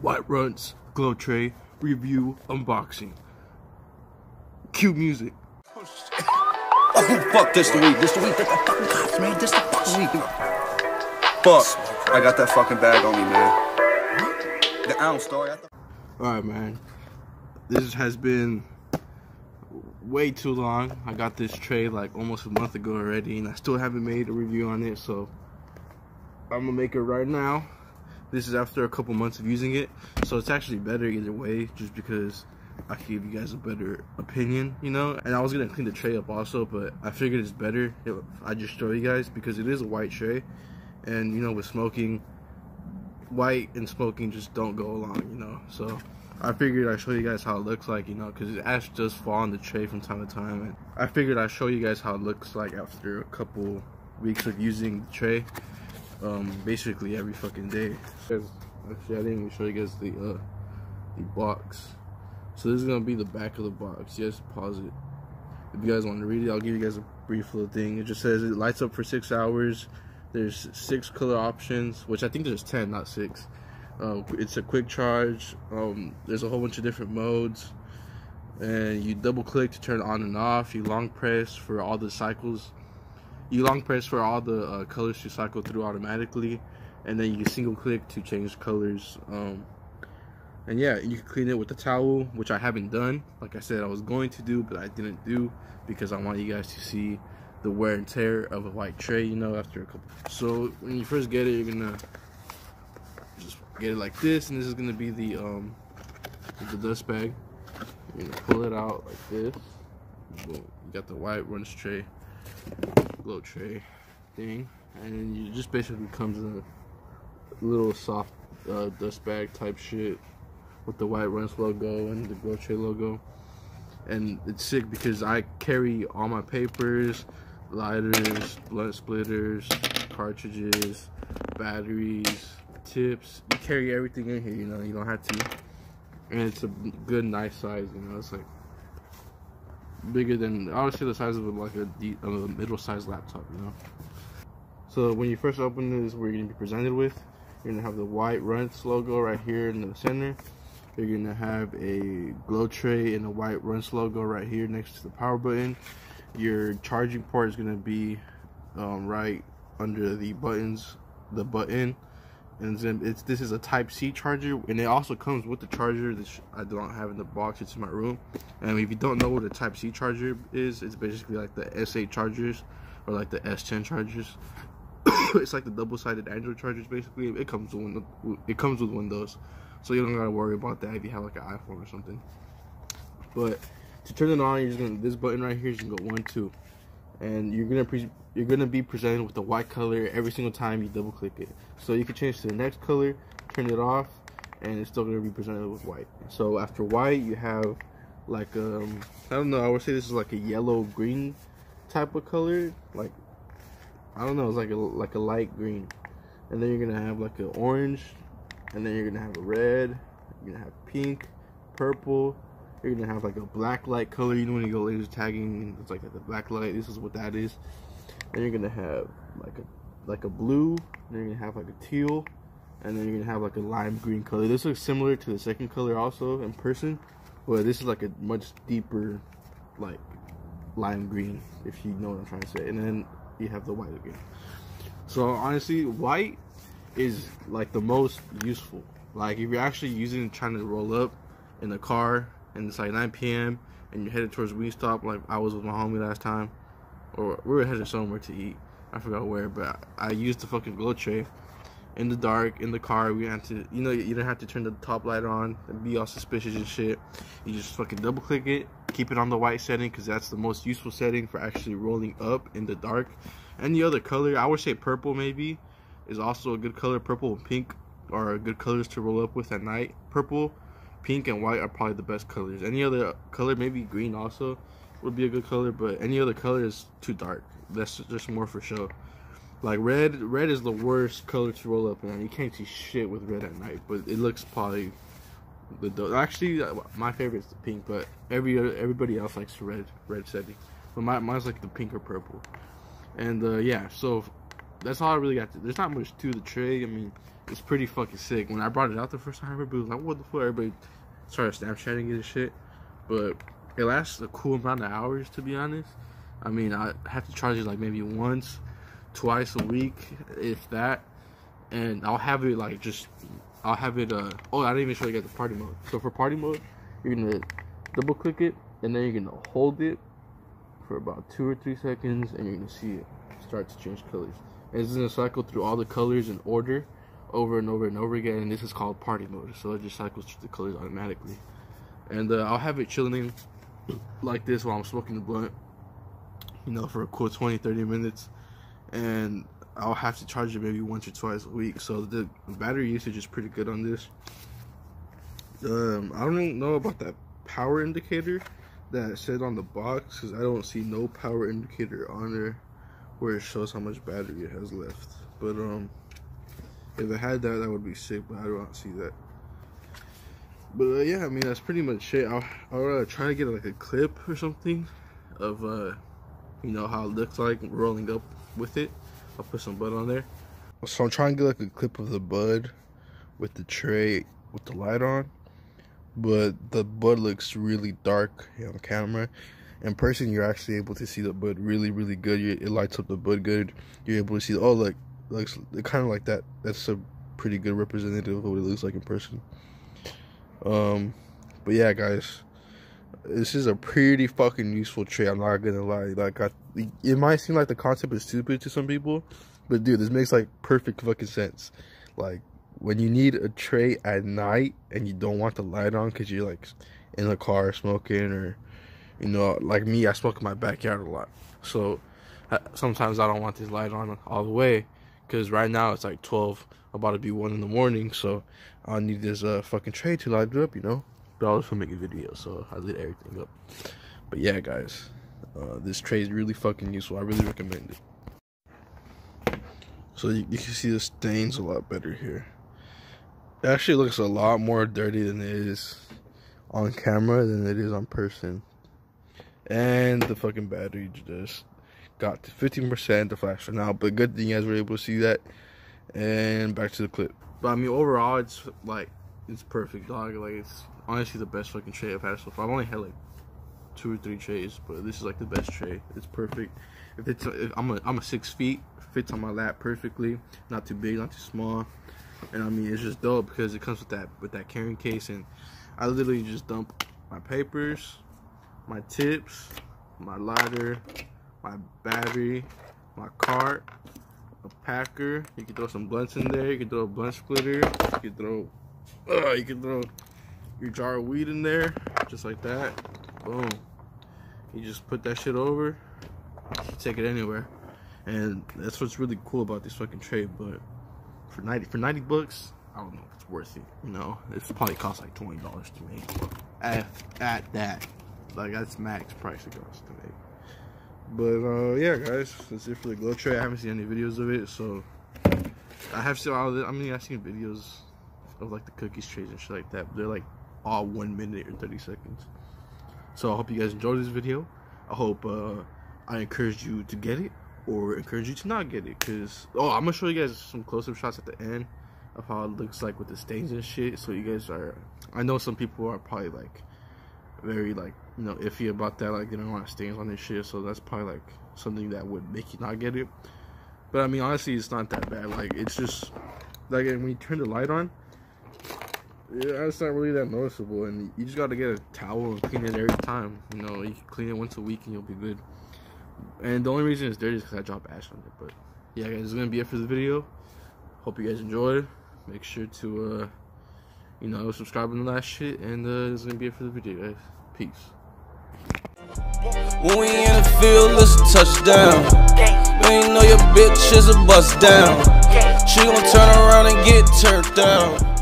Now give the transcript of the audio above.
White Runtz Glow Tray review unboxing. Cue music. Oh, fuck, this the week. This the week. This the fucking cops, man. This the fucking week. Fuck. I got that fucking bag on me, man. The ounce story. Alright, man. This has been way too long. I got this tray like almost a month ago already, and I still haven't made a review on it, so I'm gonna make it right now. This is after a couple months of using it, so it's actually better either way, just because I can give you guys a better opinion, you know. And I was gonna clean the tray up also, but I figured it's better if I just show you guys because it is a white tray, and you know with smoking, white and smoking just don't go along, you know. So I figured I'd show you guys how it looks like, you know, because ash does fall on the tray from time to time, and I figured I'd show you guys how it looks like after a couple weeks of using the tray, um, basically every fucking day. Actually, I didn't even show you guys the uh, the box. So this is gonna be the back of the box. Yes, pause it. If you guys want to read it, I'll give you guys a brief little thing. It just says it lights up for six hours. There's six color options, which I think there's ten, not six. Um, it's a quick charge. Um, there's a whole bunch of different modes, and you double click to turn on and off. You long press for all the cycles. You long press for all the uh, colors to cycle through automatically, and then you single click to change colors. Um, and yeah you can clean it with a towel which i haven't done like i said i was going to do but i didn't do because i want you guys to see the wear and tear of a white tray you know after a couple so when you first get it you're gonna just get it like this and this is gonna be the um the dust bag you're gonna pull it out like this Boom. you got the white Runtz tray glow tray thing and it just basically comes in a little soft uh, dust bag type shit with the white Runtz logo and the Tray logo. And it's sick because I carry all my papers, lighters, blunt splitters, cartridges, batteries, tips. You carry everything in here, you know, you don't have to. And it's a good, nice size, you know, it's like bigger than, obviously the size of like a, a middle-sized laptop, you know. So when you first open this, we're to be presented with. You're to have the white Runtz logo right here in the center you're gonna have a glow tray and a white Runtz logo right here next to the power button. Your charging port is gonna be um, right under the buttons, the button. And then it's this is a Type C charger, and it also comes with the charger that I don't have in the box. It's in my room. And if you don't know what a Type C charger is, it's basically like the S8 chargers or like the S10 chargers. it's like the double-sided Android chargers. Basically, it comes with it comes with Windows. So you don't gotta worry about that if you have like an iPhone or something. But to turn it on, you're just gonna this button right here is gonna go one two, and you're gonna you're gonna be presented with the white color every single time you double click it. So you can change to the next color, turn it off, and it's still gonna be presented with white. So after white, you have like um I don't know I would say this is like a yellow green type of color like I don't know it's like a like a light green and then you're gonna have like an orange and then you're gonna have a red you're gonna have pink purple you're gonna have like a black light color. You know when you go laser tagging it's like the black light? This is what that is. And you're gonna have like a like a blue. Then you're gonna have like a teal. And then you're gonna have like a lime green color. This looks similar to the second color also in person but this is like a much deeper like lime green if you know what i'm trying to say. And then you have the white again. So honestly white is like the most useful. Like if you're actually using trying to roll up in the car and it's like 9 p.m. and you're headed towards Wingstop, like I was with my homie last time, or we were headed somewhere to eat. I forgot where, but I used the fucking glow tray in the dark in the car. We had to, you know, you don't have to turn the top light on and be all suspicious and shit. You just fucking double click it, keep it on the white setting because that's the most useful setting for actually rolling up in the dark. Any other color, I would say purple maybe is also a good color. Purple and pink are good colors to roll up with at night. Purple, pink, and white are probably the best colors. Any other color, maybe green also, would be a good color, but any other color is too dark. That's just more for show. Like red, red is the worst color to roll up in. You can't see shit with red at night, but it looks probably the actually uh, my favorite is the pink, but every everybody else likes red red setting. But my, mine's like the pink or purple. And uh, yeah, so that's all I really got. To, there's not much to the tray. I mean, it's pretty fucking sick. When I brought it out the first time, everybody was like, "What the fuck?" Everybody started Snapchatting it and shit. But it lasts a cool amount of hours, to be honest. I mean, I have to charge it like maybe once, twice a week, if that. And I'll have it like just, I'll have it. Uh, oh, I didn't even show you guys the party mode. So for party mode, you're gonna double click it, and then you're gonna hold it for about two or three seconds, and you're gonna see it start to change colors. It's gonna cycle through all the colors in order, over and over and over again. And this is called party mode, so it just cycles through the colors automatically. And uh, I'll have it chilling like this while I'm smoking the blunt, you know, for a cool 20, 30 minutes. And I'll have to charge it maybe once or twice a week. So the battery usage is pretty good on this. Um, I don't know about that power indicator that said on the box because I don't see no power indicator on there where it shows how much battery it has left. But um, if it had that, that would be sick. But I don't see that. But uh, yeah, I mean that's pretty much it. I'll, I'll uh, try to get like a clip or something of uh, you know how it looks like rolling up with it. I'll put some bud on there. So I'm trying to get like a clip of the bud with the tray with the light on. But the bud looks really dark on camera. In person, you're actually able to see the bud really, really good. it lights up the bud good. You're able to see, oh, look, looks kind of like that. That's a pretty good representative of what it looks like in person. Um, but yeah, guys, this is a pretty fucking useful tray. I'm not gonna lie. Like, I, it might seem like the concept is stupid to some people, but dude, this makes like perfect fucking sense. Like, when you need a tray at night and you don't want the light on because you're like in the car smoking or, you know, like me, I smoke in my backyard a lot. So sometimes I don't want this light on all the way because right now it's like 12 about to be 1 in the morning so i need this uh fucking tray to light it up you know? But i was filming a video so i lit everything up. But yeah guys uh, this tray is really fucking useful. I really recommend it. So you, you can see the stains a lot better here. It actually looks a lot more dirty than it is on camera than it is on person and the fucking battery just got to 15% the flash for now but good thing you guys were able to see that. And back to the clip. But i mean overall it's like it's perfect dog. Like it's honestly the best fucking tray i've had so far. I've only had like two or three trays but this is like the best tray it's perfect. If it's if i'm a i'm a six feet fits on my lap perfectly. Not too big not too small. And i mean it's just dope because it comes with that with that carrying case. And i literally just dump my papers my tips my lighter my battery, my cart, a packer. You can throw some blunts in there. You can throw a blunt splitter. You can throw, uh, you can throw your jar of weed in there, just like that. Boom. You just put that shit over. Take it anywhere, and that's what's really cool about this fucking tray. But for ninety for ninety bucks, I don't know if it's worth it. You know, it's probably cost like twenty dollars to me. At at that, like that's max price it costs to me. But uh, yeah, guys, that's it for the glow tray. I haven't seen any videos of it, so I have seen all it. I mean, I've seen videos of like the cookies trays and shit like that. They're like all one minute or 30 seconds. So I hope you guys enjoyed this video. I hope uh, I encouraged you to get it or encourage you to not get it. Cause oh, I'm gonna show you guys some close-up shots at the end of how it looks like with the stains and shit. So you guys are. I know some people are probably like very like you know iffy about that. Like they don't want stains on this shit, so that's probably like something that would make you not get it. But I mean, honestly, it's not that bad. Like it's just like when you turn the light on, yeah, it's not really that noticeable. And you just got to get a towel and clean it every time. You know, you can clean it once a week and you'll be good. And the only reason it's dirty is because I drop ash on it. But yeah, guys, it's gonna be it for the video. Hope you guys enjoyed. Make sure to uh, you know subscribe and all that shit. And uh, it's gonna be it for the video, guys. Peace. When we in the field, it's a touchdown. You ain't know your bitch is a bust down. She gon' turn around and get turned down.